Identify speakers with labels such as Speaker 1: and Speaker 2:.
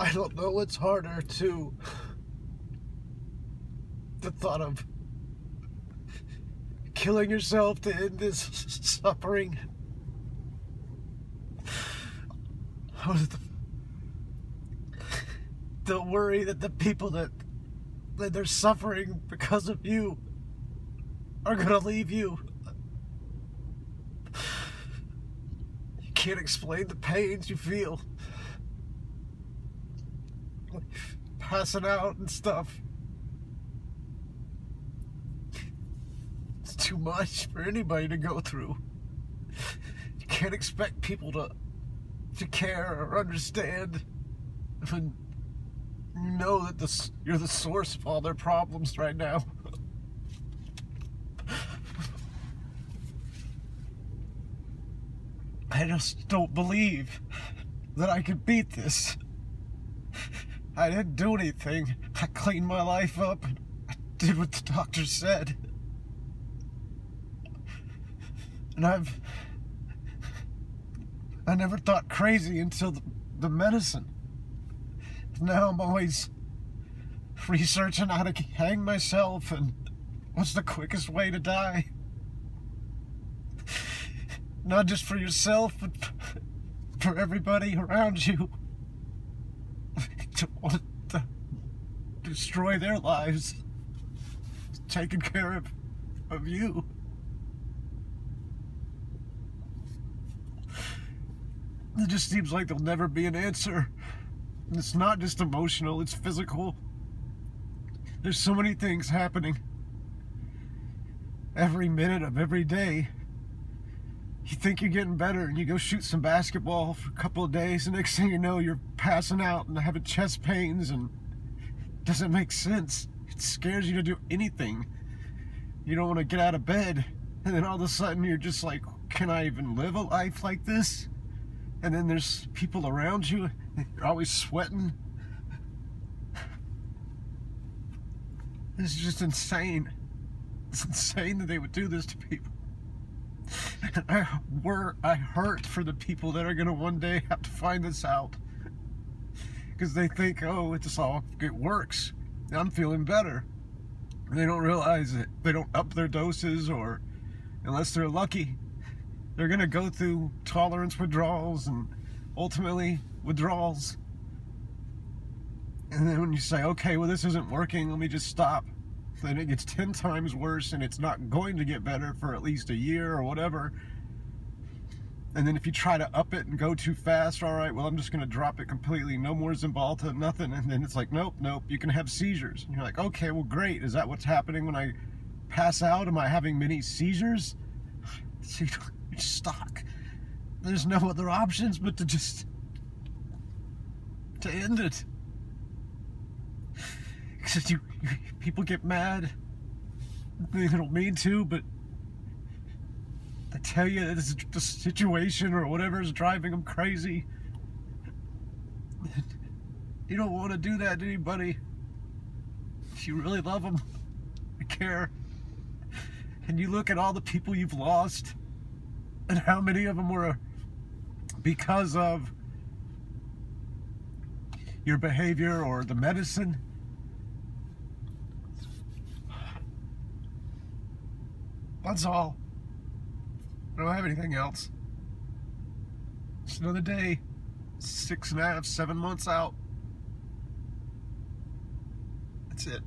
Speaker 1: I don't know what's harder to the thought of killing yourself to end this suffering. The, the worry that the people that, that they're suffering because of you are gonna leave you. You can't explain the pains you feel. Passing out and stuff. It's too much for anybody to go through. You can't expect people to to care or understand when you know that this you're the source of all their problems right now. I just don't believe that I could beat this. I didn't do anything. I cleaned my life up I did what the doctor said. And I've. I never thought crazy until the, the medicine. Now I'm always researching how to hang myself and what's the quickest way to die. Not just for yourself, but for everybody around you. Want to destroy their lives. Taking care of, of you. It just seems like there'll never be an answer. It's not just emotional, it's physical. There's so many things happening every minute of every day you think you're getting better and you go shoot some basketball for a couple of days and next thing you know you're passing out and having chest pains and it doesn't make sense. It scares you to do anything. You don't want to get out of bed and then all of a sudden you're just like can i even live a life like this? And then there's people around you you're always sweating. This is just insane. It's insane that they would do this to people I, were, I hurt for the people that are going to one day have to find this out. Because they think, oh, it's all, it works. I'm feeling better. They don't realize it. They don't up their doses or, unless they're lucky, they're going to go through tolerance withdrawals and ultimately withdrawals. And then when you say, okay, well, this isn't working, let me just stop then it gets 10 times worse and it's not going to get better for at least a year or whatever. And then if you try to up it and go too fast, all right, well, I'm just going to drop it completely. No more Cymbalta, nothing. And then it's like, nope, nope, you can have seizures. And you're like, okay, well, great. Is that what's happening when I pass out? Am I having many seizures? See, you're stuck. There's no other options but to just to end it. You, you, people get mad. They don't mean to, but I tell you, this the situation or whatever is driving them crazy. You don't want to do that to anybody. If you really love them, you care. And you look at all the people you've lost and how many of them were because of your behavior or the medicine That's all. I don't have anything else. Just another day. Six and a half, seven months out. That's it.